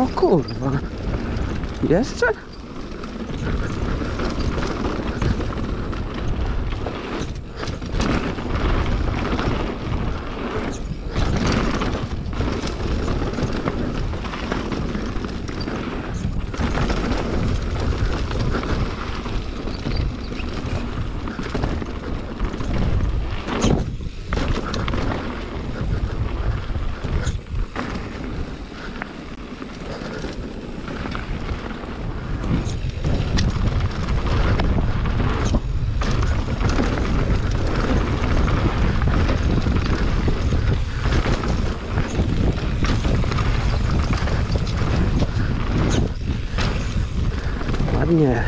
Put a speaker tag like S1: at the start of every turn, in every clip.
S1: O kurwa. Jeszcze? Ładnie.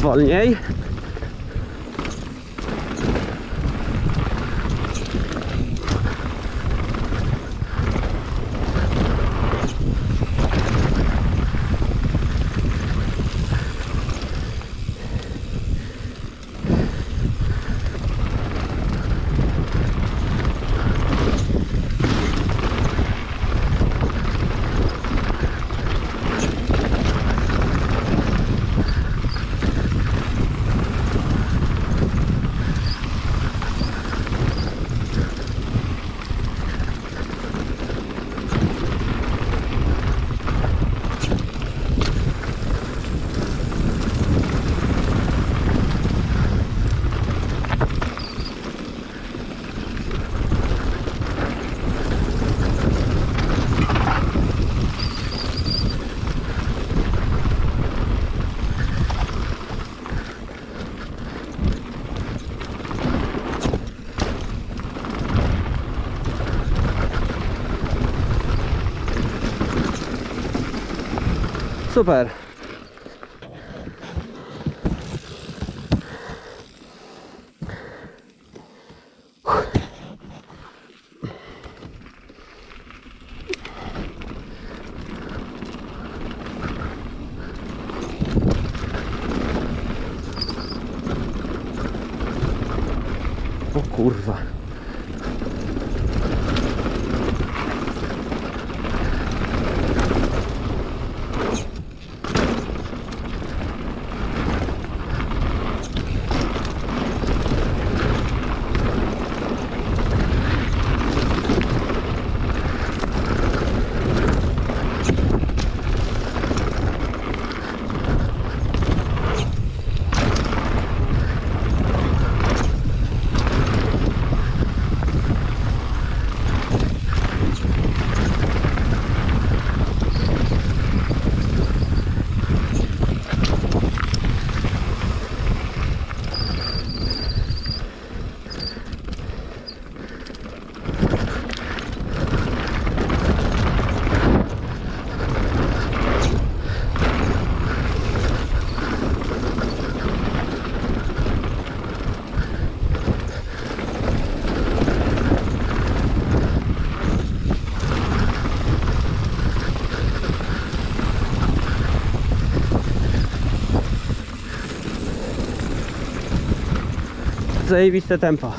S1: Wolniej. Super. O kurwa. Zajebiste tempo.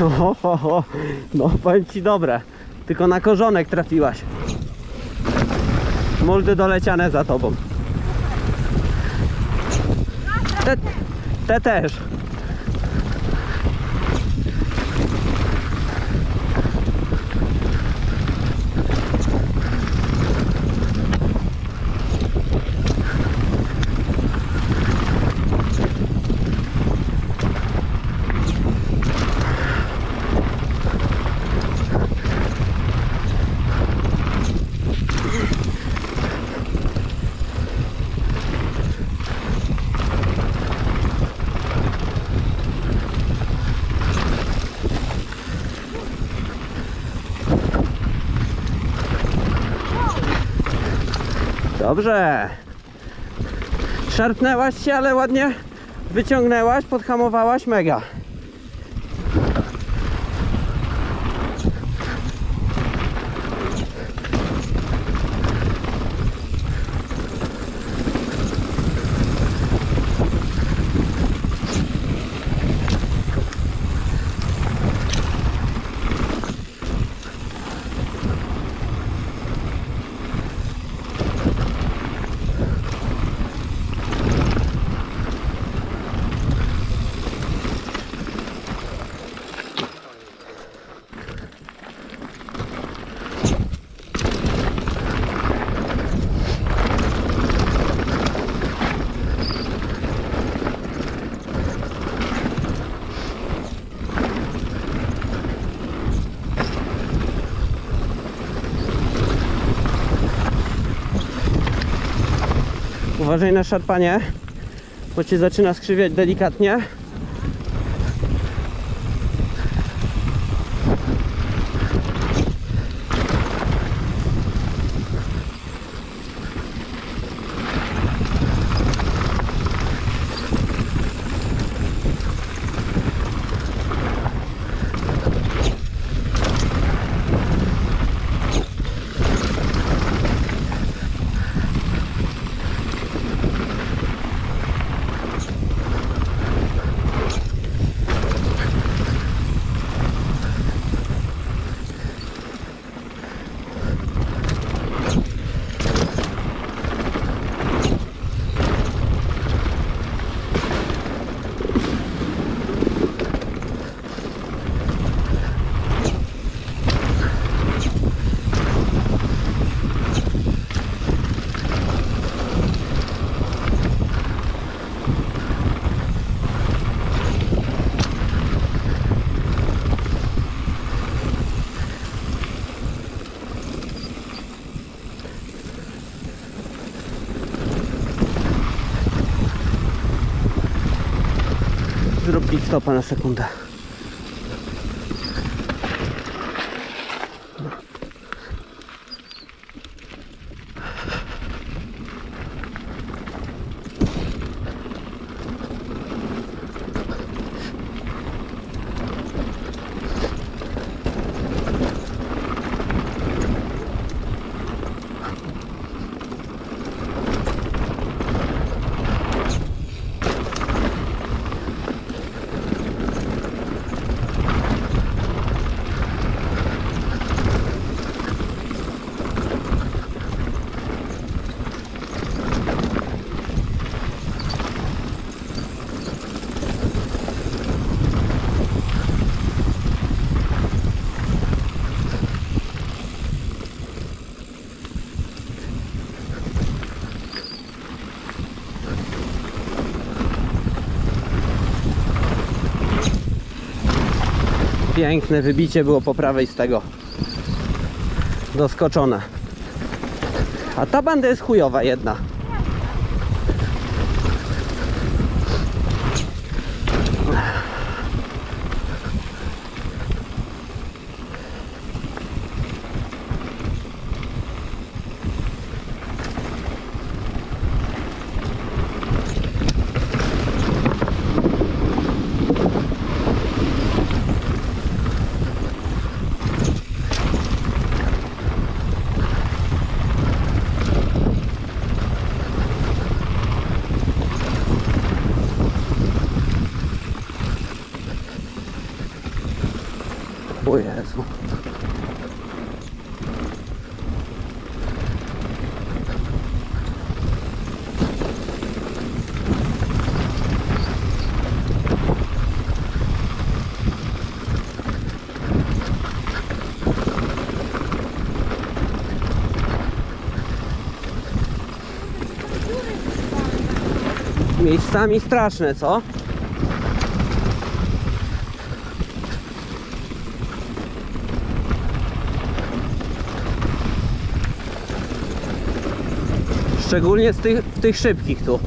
S1: No powiem ci dobre. Tylko na korzonek trafiłaś. Moldy doleciane za tobą. Te, te też. Dobrze. Szarpnęłaś się, ale ładnie wyciągnęłaś, podhamowałaś, mega. Uważaj na szarpanie, bo cię zaczyna skrzywiać delikatnie. Stopa na sekundę. Piękne wybicie było po prawej z tego. Doskoczone. A ta banda jest chujowa jedna. O Jezu. Miejscami straszne, co? Szczególnie z tych, tych szybkich tu.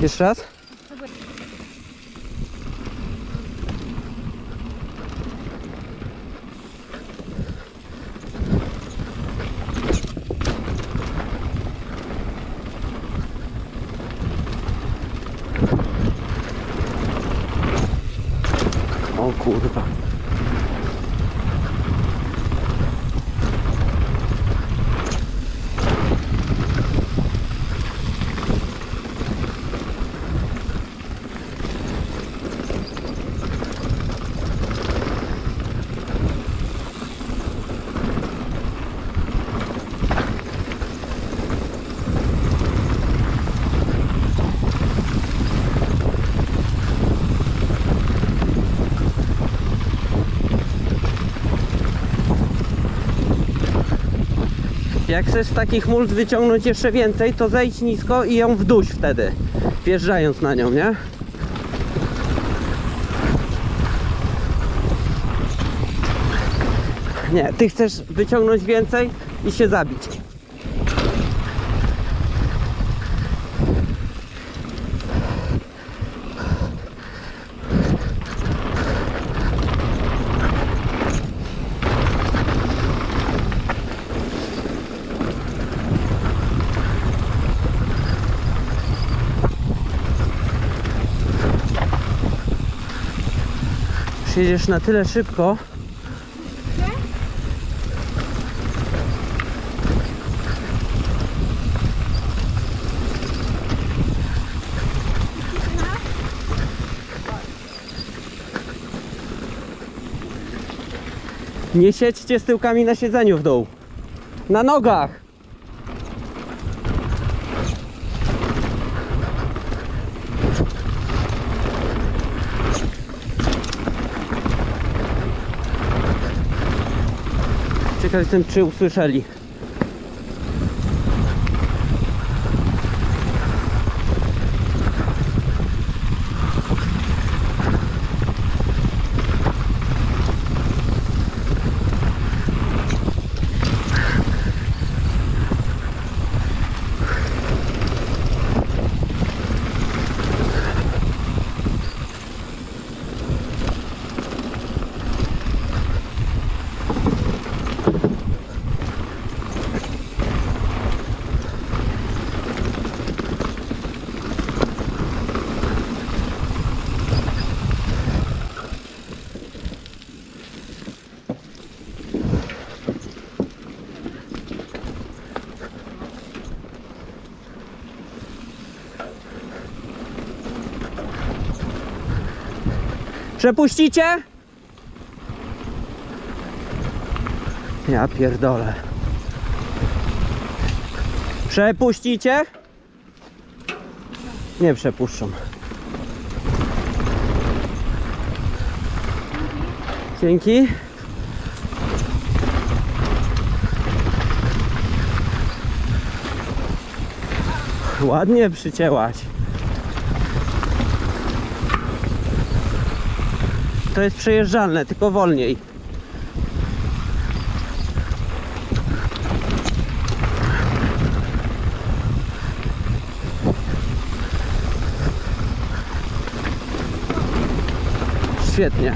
S1: Jeszcze raz? O kurwa. Jak chcesz z takich mult wyciągnąć jeszcze więcej, to zejdź nisko i ją wduś wtedy, wjeżdżając na nią, nie? Nie, ty chcesz wyciągnąć więcej i się zabić. Przyjedziesz na tyle szybko. Nie siedźcie z tyłkami na siedzeniu w dół. Na nogach. Ciekaw jestem, czy usłyszeli. Przepuścicie? Ja pierdolę. Przepuścicie? Nie przepuszczą. Dzięki. Ładnie przycięłaś. To jest przejeżdżalne, tylko wolniej. Świetnie.